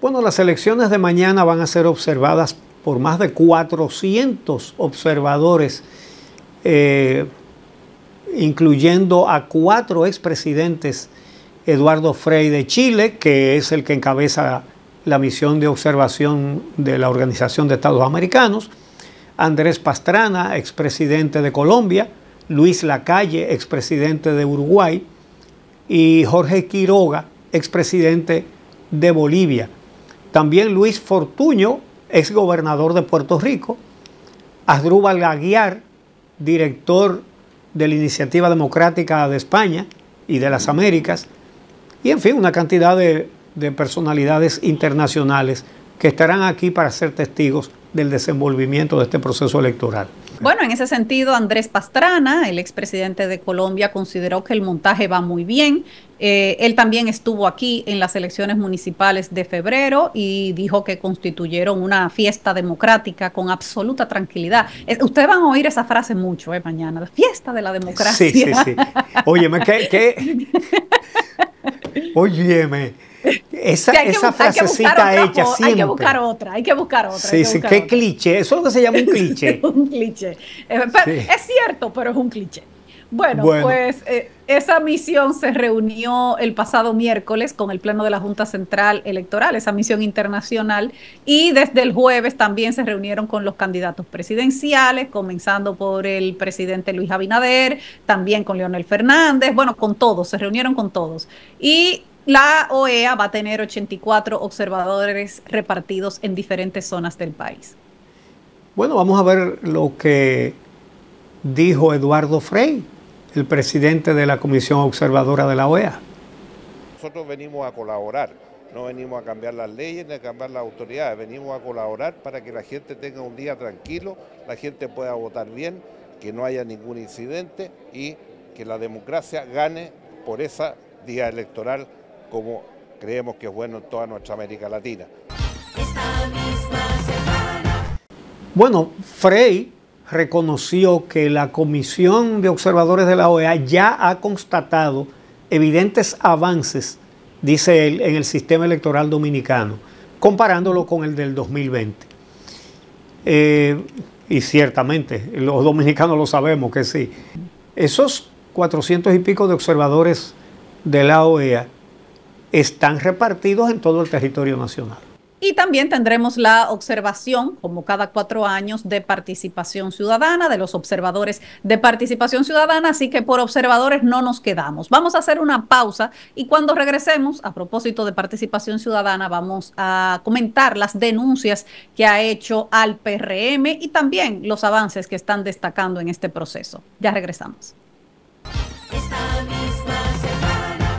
Bueno, las elecciones de mañana van a ser observadas por más de 400 observadores, eh, incluyendo a cuatro expresidentes, Eduardo Frei de Chile, que es el que encabeza la misión de observación de la Organización de Estados Americanos, Andrés Pastrana, expresidente de Colombia, Luis Lacalle, expresidente de Uruguay, y Jorge Quiroga, expresidente de Bolivia. También Luis Fortuño, ex gobernador de Puerto Rico, Asdrúbal Aguiar, director de la Iniciativa Democrática de España y de las Américas, y en fin, una cantidad de, de personalidades internacionales que estarán aquí para ser testigos del desenvolvimiento de este proceso electoral. Bueno, en ese sentido, Andrés Pastrana, el expresidente de Colombia, consideró que el montaje va muy bien. Eh, él también estuvo aquí en las elecciones municipales de febrero y dijo que constituyeron una fiesta democrática con absoluta tranquilidad. ustedes van a oír esa frase mucho eh, mañana, la fiesta de la democracia. Sí, sí, sí. Óyeme, ¿qué? qué? Óyeme. Esa, esa frasecita hecha siempre. Hay que buscar otra, hay que buscar otra. Sí, sí, qué cliché. Eso es lo que se llama un cliché. un cliché. Eh, es cierto, pero es un cliché. Bueno, pues eh, esa misión se reunió el pasado miércoles con el Pleno de la Junta Central Electoral, esa misión internacional, y desde el jueves también se reunieron con los candidatos presidenciales, comenzando por el presidente Luis Abinader, también con Leonel Fernández, bueno, con todos, se reunieron con todos. Y la OEA va a tener 84 observadores repartidos en diferentes zonas del país. Bueno, vamos a ver lo que dijo Eduardo Frey, el presidente de la Comisión Observadora de la OEA. Nosotros venimos a colaborar, no venimos a cambiar las leyes ni a cambiar las autoridades, venimos a colaborar para que la gente tenga un día tranquilo, la gente pueda votar bien, que no haya ningún incidente y que la democracia gane por ese día electoral como creemos que es bueno en toda nuestra América Latina. Bueno, Frey reconoció que la Comisión de Observadores de la OEA ya ha constatado evidentes avances, dice él, en el sistema electoral dominicano, comparándolo con el del 2020. Eh, y ciertamente, los dominicanos lo sabemos que sí. Esos 400 y pico de observadores de la OEA están repartidos en todo el territorio nacional. Y también tendremos la observación, como cada cuatro años, de participación ciudadana, de los observadores de participación ciudadana, así que por observadores no nos quedamos. Vamos a hacer una pausa y cuando regresemos, a propósito de participación ciudadana, vamos a comentar las denuncias que ha hecho al PRM y también los avances que están destacando en este proceso. Ya regresamos.